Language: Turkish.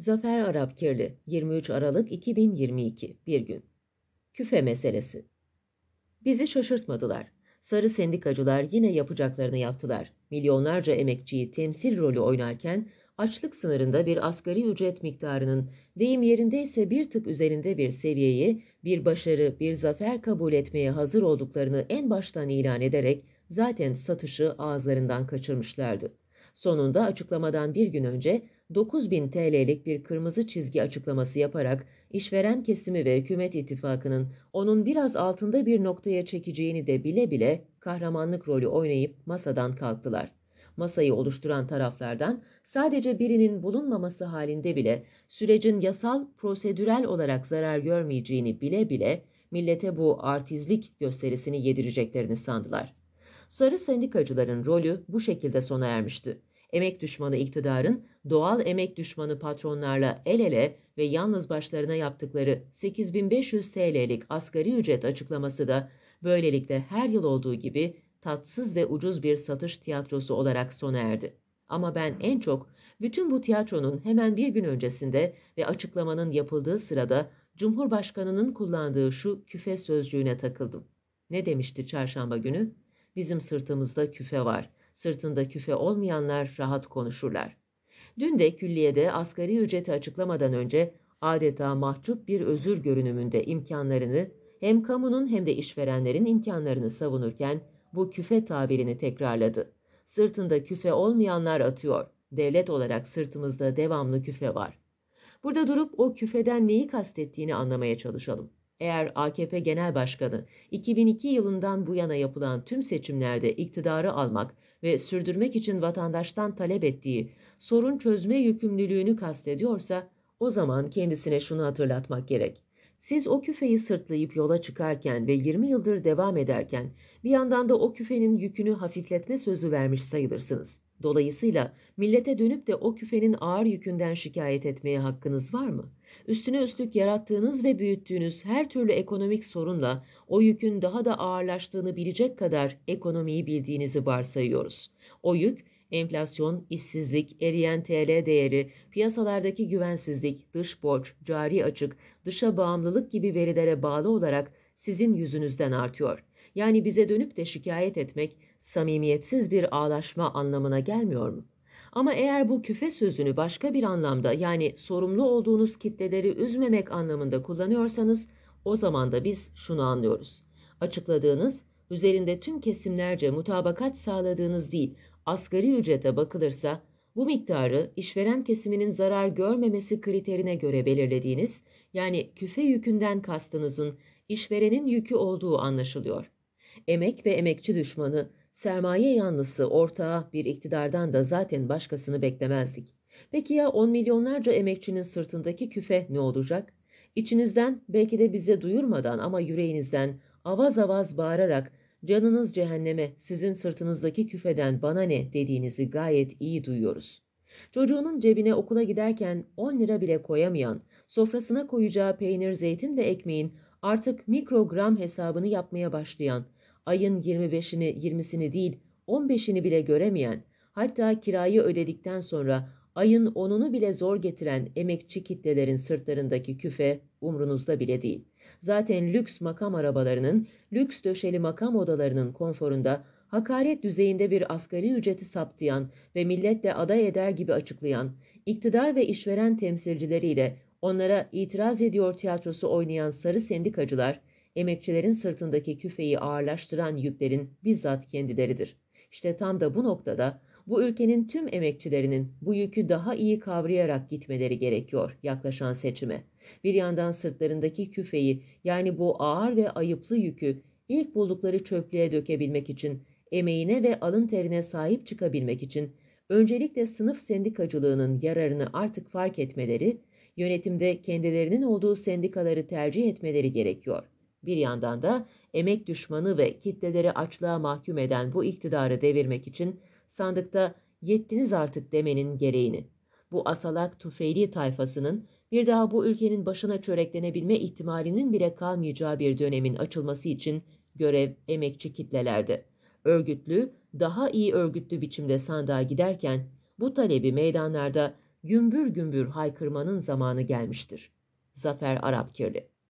Zafer Arapkirli 23 Aralık 2022 Bir gün Küfe meselesi Bizi şaşırtmadılar. Sarı sendikacılar yine yapacaklarını yaptılar. Milyonlarca emekçiyi temsil rolü oynarken açlık sınırında bir asgari ücret miktarının deyim yerindeyse bir tık üzerinde bir seviyeyi, bir başarı, bir zafer kabul etmeye hazır olduklarını en baştan ilan ederek zaten satışı ağızlarından kaçırmışlardı. Sonunda açıklamadan bir gün önce 9000 TL'lik bir kırmızı çizgi açıklaması yaparak işveren kesimi ve hükümet ittifakının onun biraz altında bir noktaya çekeceğini de bile bile kahramanlık rolü oynayıp masadan kalktılar. Masayı oluşturan taraflardan sadece birinin bulunmaması halinde bile sürecin yasal prosedürel olarak zarar görmeyeceğini bile bile millete bu artizlik gösterisini yedireceklerini sandılar. Sarı sendikacıların rolü bu şekilde sona ermişti. Emek düşmanı iktidarın doğal emek düşmanı patronlarla el ele ve yalnız başlarına yaptıkları 8500 TL'lik asgari ücret açıklaması da böylelikle her yıl olduğu gibi tatsız ve ucuz bir satış tiyatrosu olarak sona erdi. Ama ben en çok bütün bu tiyatronun hemen bir gün öncesinde ve açıklamanın yapıldığı sırada Cumhurbaşkanının kullandığı şu küfe sözcüğüne takıldım. Ne demişti çarşamba günü? Bizim sırtımızda küfe var. Sırtında küfe olmayanlar rahat konuşurlar. Dün de külliyede asgari ücreti açıklamadan önce adeta mahcup bir özür görünümünde imkanlarını hem kamunun hem de işverenlerin imkanlarını savunurken bu küfe tabirini tekrarladı. Sırtında küfe olmayanlar atıyor. Devlet olarak sırtımızda devamlı küfe var. Burada durup o küfeden neyi kastettiğini anlamaya çalışalım. Eğer AKP Genel Başkanı 2002 yılından bu yana yapılan tüm seçimlerde iktidarı almak ve sürdürmek için vatandaştan talep ettiği sorun çözme yükümlülüğünü kastediyorsa o zaman kendisine şunu hatırlatmak gerek. Siz o küfeyi sırtlayıp yola çıkarken ve 20 yıldır devam ederken bir yandan da o küfenin yükünü hafifletme sözü vermiş sayılırsınız. Dolayısıyla millete dönüp de o küfenin ağır yükünden şikayet etmeye hakkınız var mı? Üstüne üstlük yarattığınız ve büyüttüğünüz her türlü ekonomik sorunla o yükün daha da ağırlaştığını bilecek kadar ekonomiyi bildiğinizi varsayıyoruz. O yük enflasyon, işsizlik, eriyen TL değeri, piyasalardaki güvensizlik, dış borç, cari açık, dışa bağımlılık gibi verilere bağlı olarak sizin yüzünüzden artıyor. Yani bize dönüp de şikayet etmek samimiyetsiz bir ağlaşma anlamına gelmiyor mu? Ama eğer bu küfe sözünü başka bir anlamda yani sorumlu olduğunuz kitleleri üzmemek anlamında kullanıyorsanız o zaman da biz şunu anlıyoruz. Açıkladığınız, üzerinde tüm kesimlerce mutabakat sağladığınız değil, asgari ücrete bakılırsa bu miktarı işveren kesiminin zarar görmemesi kriterine göre belirlediğiniz, yani küfe yükünden kastınızın işverenin yükü olduğu anlaşılıyor. Emek ve emekçi düşmanı, sermaye yanlısı ortağı bir iktidardan da zaten başkasını beklemezdik. Peki ya on milyonlarca emekçinin sırtındaki küfe ne olacak? İçinizden belki de bize duyurmadan ama yüreğinizden avaz avaz bağırarak canınız cehenneme sizin sırtınızdaki küfeden bana ne dediğinizi gayet iyi duyuyoruz. Çocuğunun cebine okula giderken 10 lira bile koyamayan, sofrasına koyacağı peynir, zeytin ve ekmeğin artık mikrogram hesabını yapmaya başlayan, ayın 25'ini 20'sini değil 15'ini bile göremeyen, hatta kirayı ödedikten sonra ayın 10'unu bile zor getiren emekçi kitlelerin sırtlarındaki küfe umrunuzda bile değil. Zaten lüks makam arabalarının, lüks döşeli makam odalarının konforunda hakaret düzeyinde bir asgari ücreti saptayan ve milletle aday eder gibi açıklayan, iktidar ve işveren temsilcileriyle onlara itiraz ediyor tiyatrosu oynayan sarı sendikacılar, emekçilerin sırtındaki küfeyi ağırlaştıran yüklerin bizzat kendileridir. İşte tam da bu noktada bu ülkenin tüm emekçilerinin bu yükü daha iyi kavrayarak gitmeleri gerekiyor yaklaşan seçime. Bir yandan sırtlarındaki küfeyi yani bu ağır ve ayıplı yükü ilk buldukları çöplüğe dökebilmek için, emeğine ve alın terine sahip çıkabilmek için öncelikle sınıf sendikacılığının yararını artık fark etmeleri, yönetimde kendilerinin olduğu sendikaları tercih etmeleri gerekiyor. Bir yandan da emek düşmanı ve kitleleri açlığa mahkum eden bu iktidarı devirmek için sandıkta yettiniz artık demenin gereğini. Bu asalak tufeyli tayfasının bir daha bu ülkenin başına çöreklenebilme ihtimalinin bile kalmayacağı bir dönemin açılması için görev emekçi kitlelerde. Örgütlü, daha iyi örgütlü biçimde sandığa giderken bu talebi meydanlarda gümbür gümbür haykırmanın zamanı gelmiştir. Zafer Arapkirli